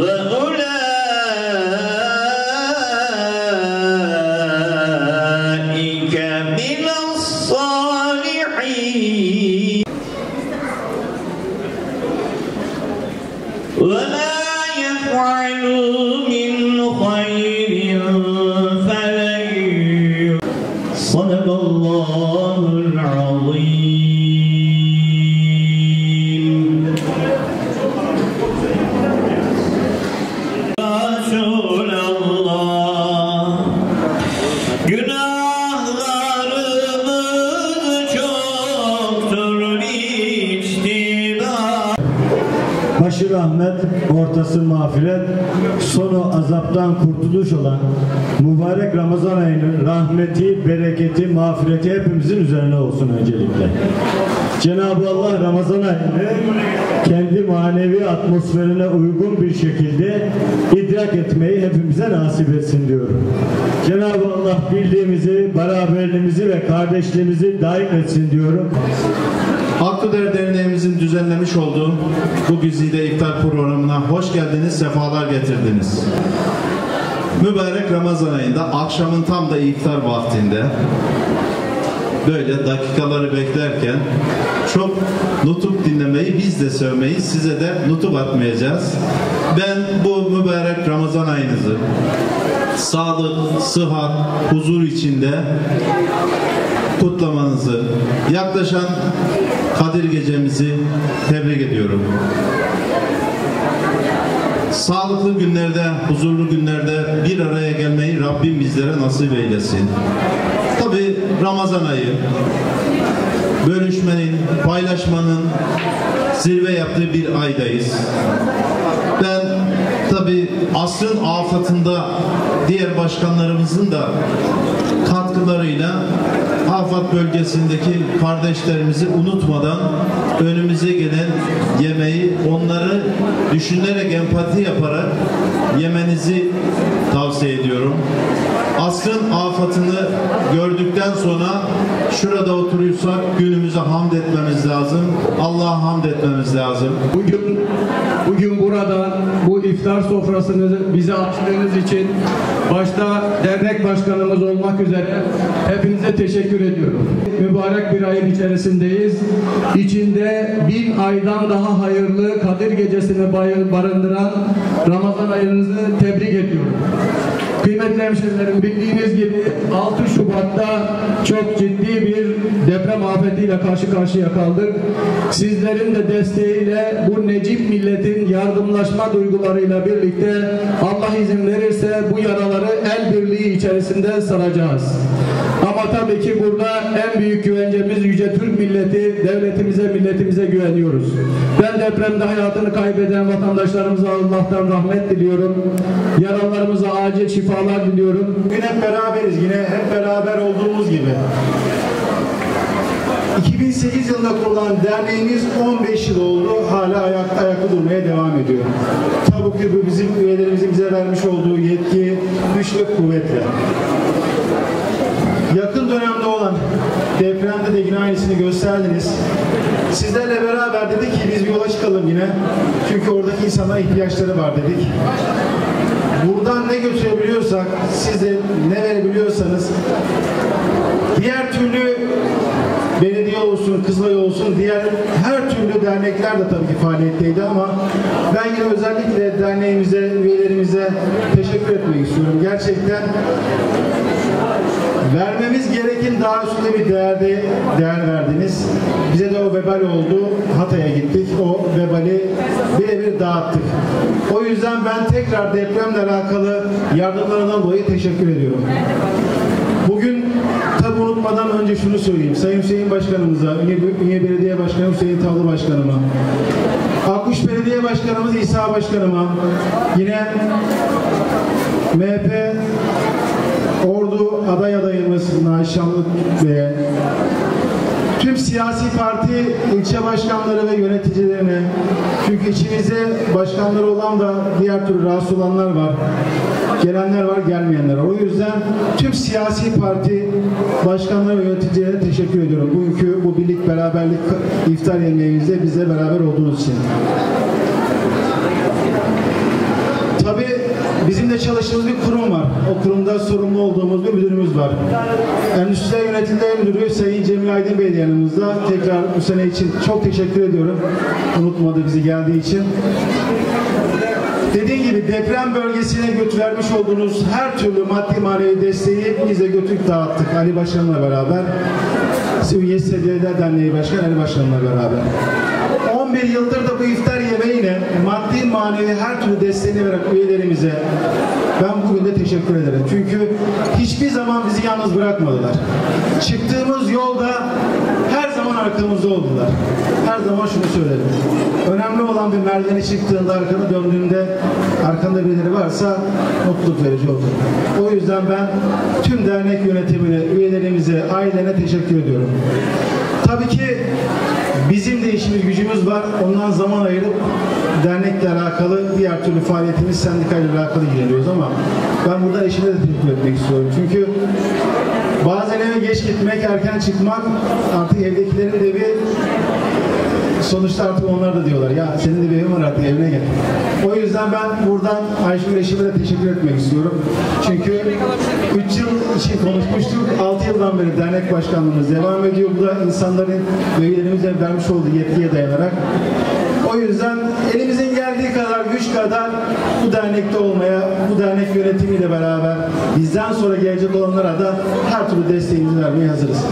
وأولئك من الصالحين. وما يفعلون صدق الله العظيم. Rahmet, ortası mağfiret, sonu azaptan kurtuluş olan mübarek Ramazan ayının rahmeti, bereketi, mağfireti hepimizin üzerine olsun öncelikle. Cenab-ı Allah Ramazan ayını kendi manevi atmosferine uygun bir şekilde idrak etmeyi hepimize nasip etsin diyorum. Cenab-ı Allah birliğimizi, beraberliğimizi ve kardeşliğimizi daim etsin diyorum. Aklıder Derneğimizin düzenlemiş olduğu bu güzide iftar programına hoş geldiniz, sefalar getirdiniz. Mübarek Ramazan ayında akşamın tam da iftar vaktinde böyle dakikaları beklerken çok nutuk dinlemeyi biz de sevmeyi size de nutuk atmayacağız. Ben bu mübarek Ramazan ayınızı sağlık, sıhhat, huzur içinde kutlamanızı, yaklaşan Kadir gecemizi tebrik ediyorum. Sağlıklı günlerde, huzurlu günlerde bir araya gelmeyi Rabbim bizlere nasip eylesin. Tabi Ramazan ayı bölüşmenin, paylaşmanın zirve yaptığı bir aydayız. Ben tabi asrın afatında diğer başkanlarımızın da katkılarıyla afat bölgesindeki kardeşlerimizi unutmadan önümüze gelen yemeği onları düşünerek empati yaparak yemenizi tavsiye ediyorum. Asrın afatını gördükten sonra şurada oturuyorsak günümüze hamd etmemiz lazım. Allah'a hamd etmemiz lazım. Bugün bugün burada bu iftar sofrasını bize açtığınız için başta dernek başkanımız olmak üzere hepinize teşekkür ediyorum. Mübarek bir ayın içerisindeyiz. İçinde bin aydan daha hayırlı Kadir Gecesi'ni barındıran Ramazan ayınızı tebrik ediyorum. Kıymetli hemşehrilerim bildiğiniz gibi 6 Şubat'ta çok ciddi bir deprem afetiyle karşı karşıya kaldık. Sizlerin de desteğiyle bu Necip milletin yardımlaşma duygularıyla birlikte Allah izin verirse bu yaraları el birliği içerisinde saracağız. Ama tabii ki burada en büyük güvencemiz Yüce Türk milleti, devletimize, milletimize güveniyoruz. Ben depremde hayatını kaybeden vatandaşlarımıza Allah'tan rahmet diliyorum. Yaralılarımıza acil şifalar diliyorum. Bugün hep beraberiz yine hep beraber olduğumuz gibi. 2008 yılında kurulan derneğimiz 15 yıl oldu. Hala ayakta ayakta durmaya devam ediyor. Tabii ki bu bizim üyelerimizin bize vermiş olduğu yetki, güç ve kuvvetle. Yakın dönemde olan depremde de yine aynısını gösterdiniz. Sizlerle beraber dedik ki biz bir yola çıkalım yine. Çünkü oradaki insanlara ihtiyaçları var dedik. Buradan ne götürebiliyorsak, size ne verebiliyorsanız diğer türlü belediye olsun, Kızılay olsun, diğer her türlü dernekler de tabii ki faaliyetteydi ama ben yine özellikle derneğimize, üyelerimize teşekkür etmek istiyorum. Gerçekten vermemiz gereken daha üstünde bir değerde değer verdiniz. Bize de o vebal oldu. Hatay'a gittik. O vebali birebir dağıttık. O yüzden ben tekrar depremle alakalı yardımlarından dolayı teşekkür ediyorum. Bugün tabi unutmadan önce şunu söyleyeyim. Sayın Hüseyin Başkanımıza, Ünye, Belediye Başkanı Hüseyin Tavlı Başkanıma, Akkuş Belediye Başkanımız İsa Başkanıma, yine MHP Ordu aday adayımız Naşanlı Bey'e, tüm siyasi parti ilçe başkanları ve yöneticilerine, çünkü içimizde başkanları olan da diğer türlü rahatsız olanlar var. Gelenler var, gelmeyenler var. O yüzden tüm siyasi parti başkanları ve yöneticilerine teşekkür ediyorum. Bugünkü bu birlik beraberlik iftar yemeğimizde bizle beraber olduğunuz için. Tabii bizim de çalıştığımız bir kurum var. O kurumda sorumlu olduğumuz bir müdürümüz var. Endüstriyel Yönetimler Müdürü Sayın Cemil Aydın Bey yanımızda. Tekrar bu sene için çok teşekkür ediyorum. Unutmadı bizi geldiği için. Dediğim gibi deprem bölgesine götürmüş olduğunuz her türlü maddi manevi desteği de götürüp dağıttık Ali Başkan'la beraber. YSD'de Derneği Başkanı Ali Başkan'la beraber. 11 yıldır da bu iftar yemeğine maddi manevi her türlü desteğini veren üyelerimize ben bugün de teşekkür ederim. Çünkü hiçbir zaman bizi yalnız bırakmadılar. Çıktığımız yolda her zaman arkamızda oldular. Her zaman şunu söylerim. Önemli olan bir merdiveni çıktığında arkanı döndüğünde arkanda birileri varsa mutluluk verici olur. O yüzden ben tüm dernek yönetimine, üyelerimize, ailelerine teşekkür ediyorum. Tabii ki bizim de işimiz gücümüz var. Ondan zaman ayırıp dernekle alakalı diğer türlü faaliyetimiz sendikayla alakalı ilgileniyoruz ama ben burada eşime de teşekkür etmek istiyorum. Çünkü bazen eve geç gitmek, erken çıkmak artık evdekilerin de bir sonuçta artık onlar da diyorlar ya senin de bir evin var artık evine gel. O yüzden ben buradan Ayşegül eşime de teşekkür etmek istiyorum. Çünkü 3 yıl için konuşmuştuk. 6 yıldan beri dernek başkanlığımız devam ediyor. Bu da insanların ve üyelerimize vermiş olduğu yetkiye dayanarak. O yüzden elimizin geldiği kadar güç kadar bu dernekte olmaya, bu dernek yönetimiyle beraber bizden sonra gelecek olanlara da her türlü desteğimizi vermeye hazırız.